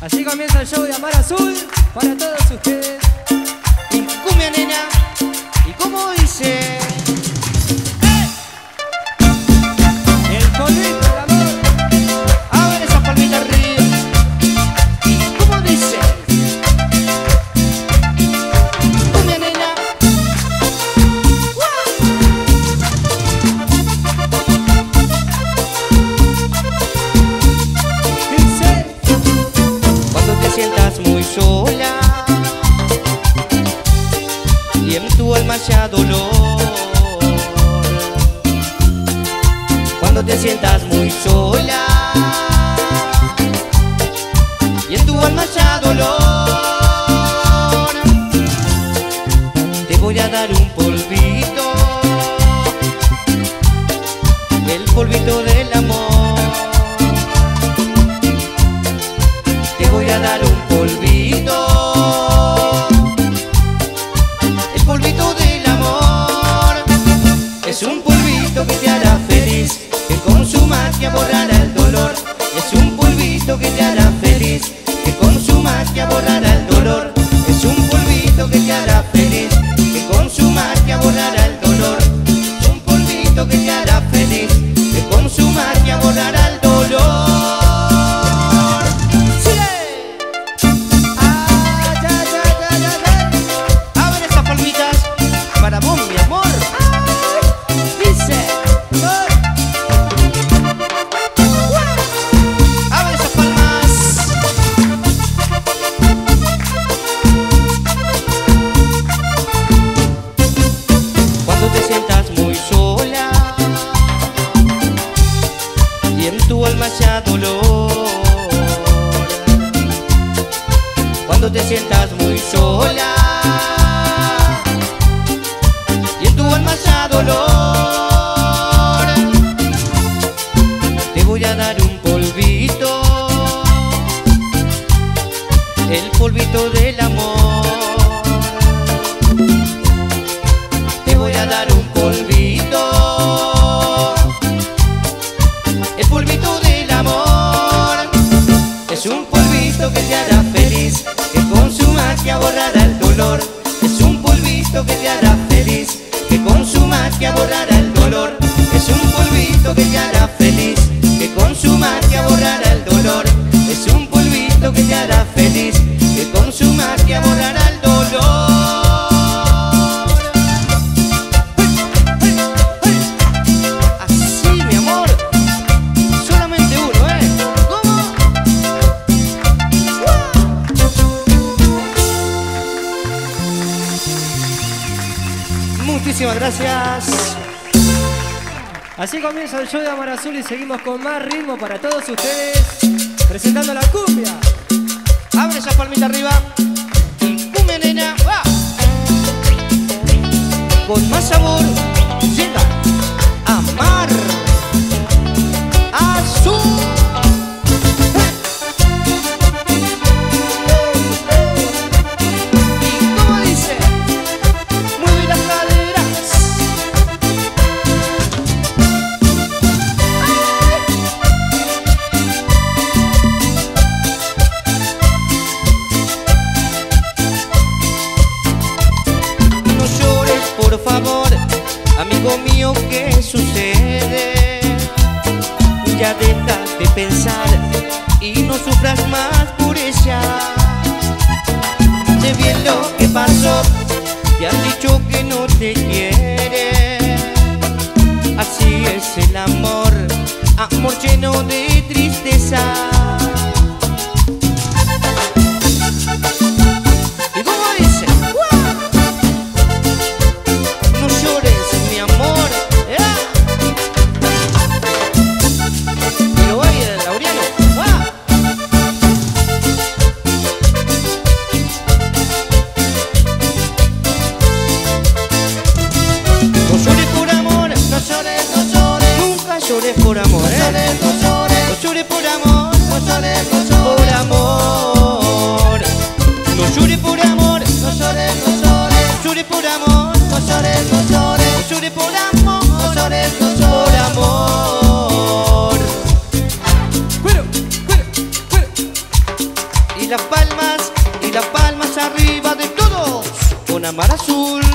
Así comienza el show de Amar Azul para todos ustedes. Y cumbia nena, y como dice... sientas alma ya dolor Cuando te sientas muy sola Y en tu alma ya dolor Te voy a dar un polvito El polvito de y seguimos con más ritmo para todos ustedes. Presentando la cumbia. Abre esa palmita arriba. Y cumbia nena. Con más sabor. orilla de llores por amor, ¿eh? No llores, por amor, no llores por amor. No llores por amor, no llores, no llores, no llores por amor, no llores, no llores, no llores por amor, no llores, no llores por amor. Cuero, cuero, cuero. Y las palmas, y las palmas arriba de todos con amar azul.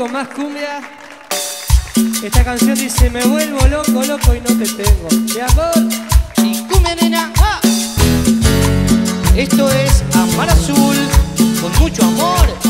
con más cumbia. Esta canción dice, me vuelvo loco, loco y no te tengo. De amor. Y cumbia, nena. Ah. Esto es Amar Azul, con mucho amor.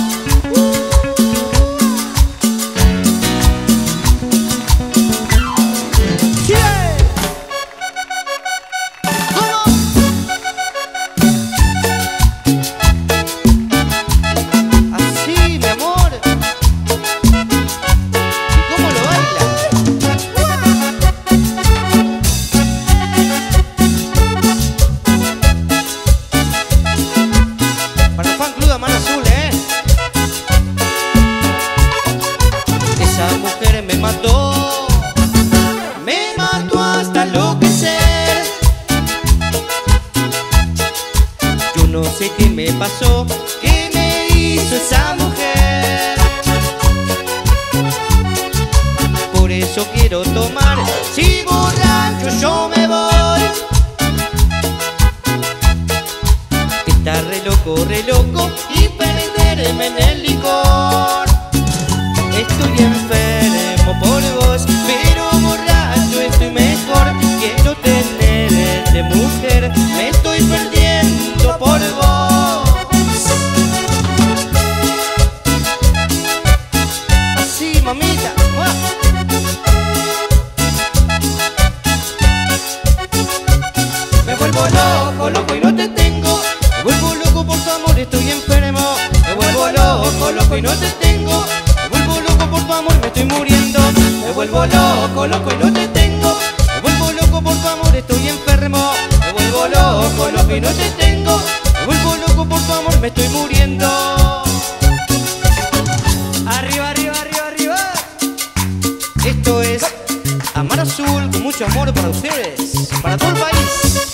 mató. Me mató hasta enloquecer Yo no sé qué me pasó. Amar Azul, mucho amor para ustedes, para todo el país.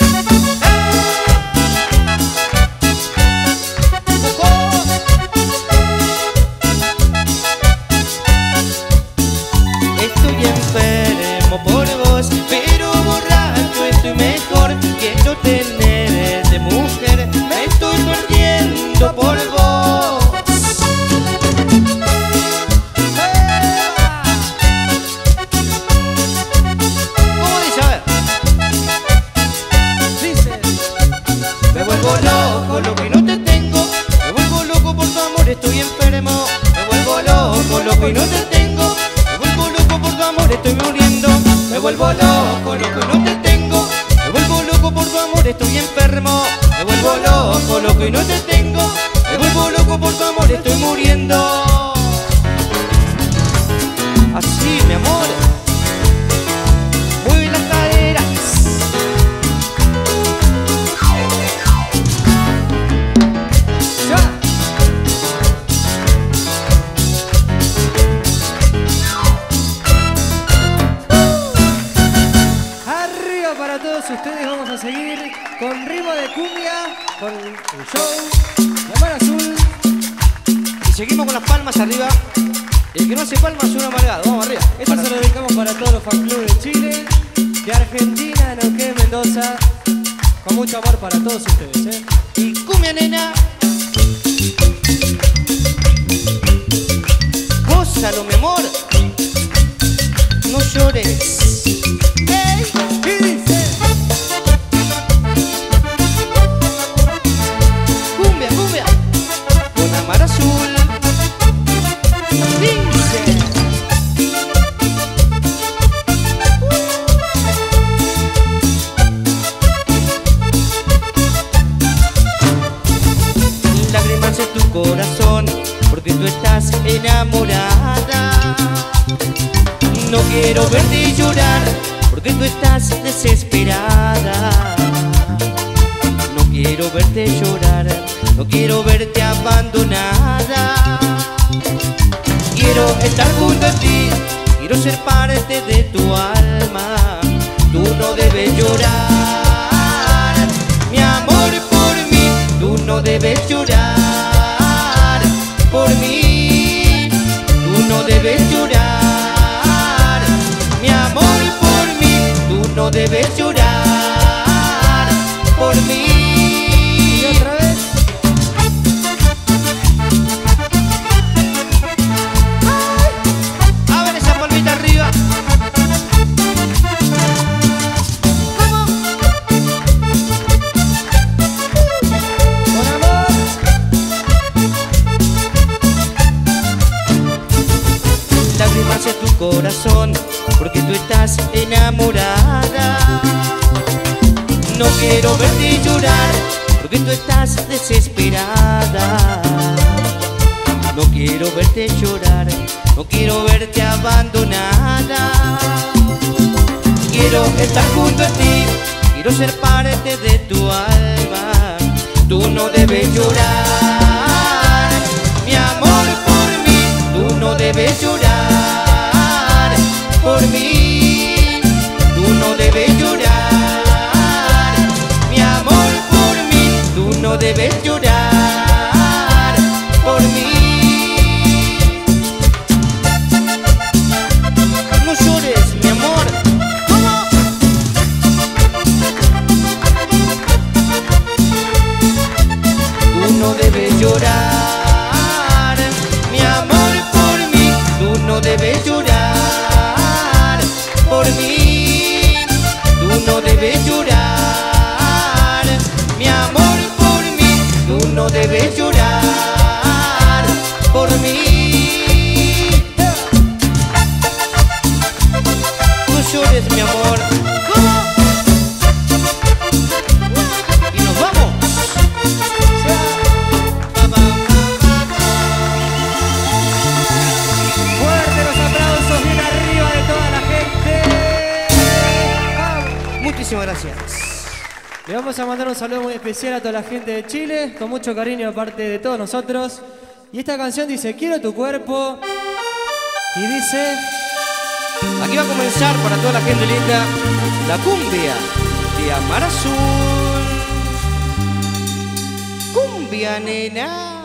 estoy enfermo Me vuelvo loco, loco y no te tengo. Me vuelvo loco por tu amor estoy muriendo. Me vuelvo loco, loco y no te tengo. Me vuelvo loco por tu amor estoy enfermo. Me vuelvo loco, loco y no te tengo. Vamos a seguir con ritmo de cumbia, con el show de Mar Azul. Y seguimos con las palmas arriba. El que no hace palmas es un amargado. Vamos arriba. Esto Para- se lo dedicamos para todos los fan clubes de Chile, de Argentina, Neuquén, Mendoza. Con mucho amor para todos ustedes, ¿eh? Y cumbia, nena. Gózalo, mi amor. No llores. ¡Ey! Debes llorar porque tú estás desesperada. No quiero verte llorar, no quiero verte abandonada. Quiero estar junto a ti, quiero ser parte de tu alma. Tú no debes llorar, Tú Vamos a mandar un saludo muy especial a toda la gente de Chile, con mucho cariño de parte de todos nosotros. Y esta canción dice, quiero tu cuerpo. Y dice, Aquí va a comenzar para toda la gente linda la cumbia de Amar Azul. Cumbia, nena.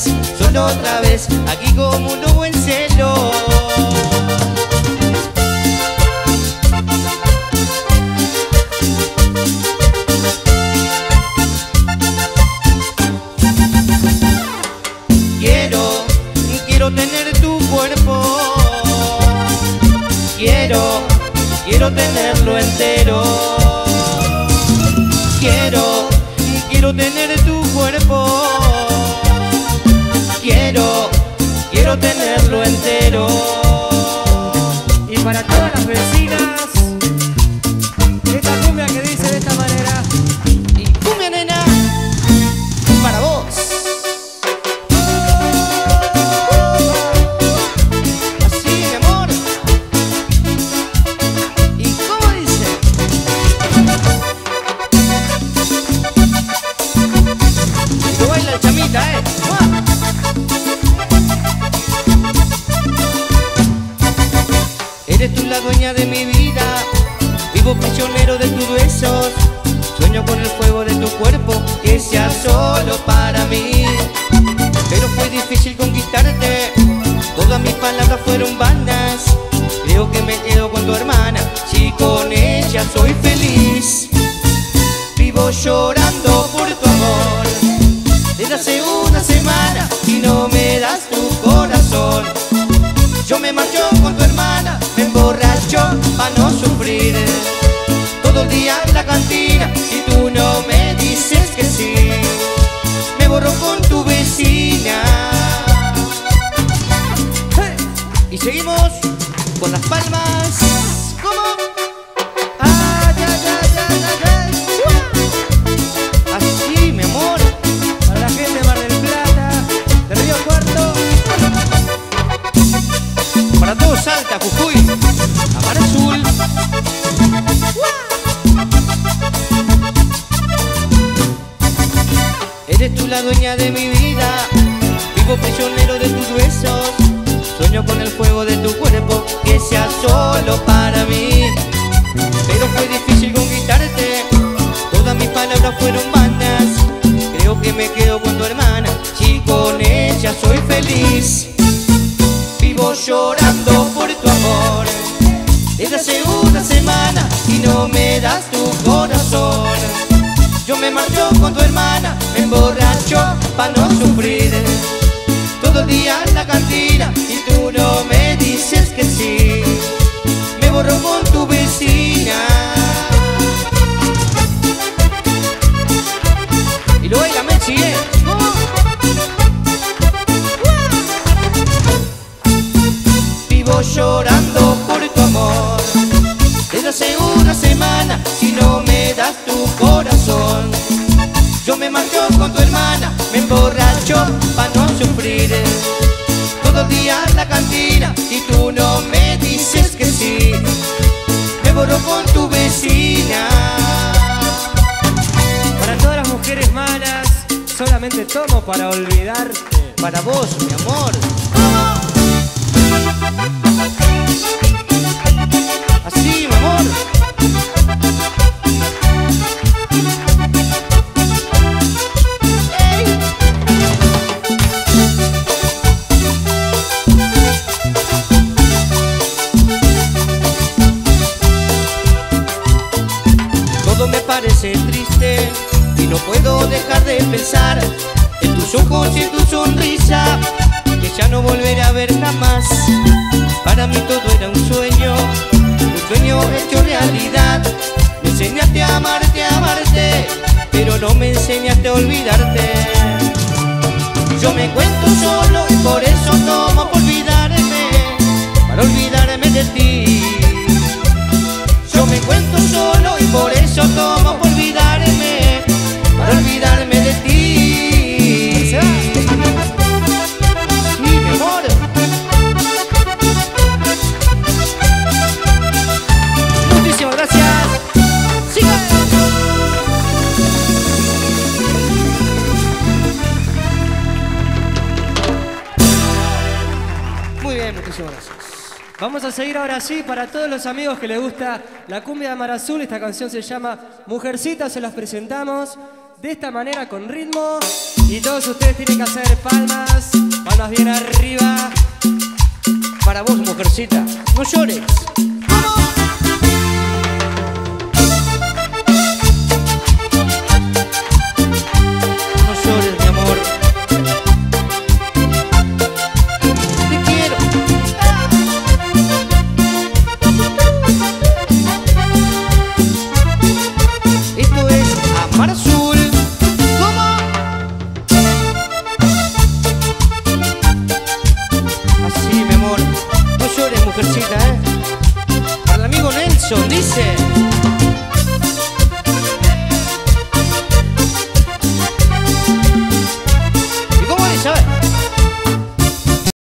Vez, solo otra vez, aquí como un lobo solo para mí. Pero fue difícil conquistarte, todas mis palabras fueron vanas. Creo que me quedo con tu hermana, si con ella soy feliz. Vivo llorando hermana, me emborracho para no sufrir Todo el día en la cantina y tú no me dices que sí Me borro con tu vecina Y lo baila Mechi, ¿eh? ¿Cómo? Vivo llorando por tu amor Desde hace una semana Si no me das tu corazón Marcho con tu hermana Me emborracho para no sufrir. Todo el día en la cantina Y tú no me dices que sí. Me borro con tu vecina. Para todas las mujeres malas, solamente tomo para olvidarte. Para vos, mi amor no puedo dejar de pensar en tus ojos y en tu sonrisa que ya no volveré a ver jamás. Para mí todo era un sueño, un sueño hecho realidad. Me enseñaste a amarte, a amarte, pero no me enseñaste a olvidarte. Yo me encuentro solo y por eso tomo por olvidarme, para olvidarme de ti. Yo me encuentro solo y por eso tomo a seguir ahora sí para todos los amigos que les gusta la cumbia de Mar Azul. Esta canción se llama Mujercita, se las presentamos. de esta manera con ritmo. Y todos ustedes tienen que hacer palmas, palmas bien arriba. Para vos, mujercita, no llores.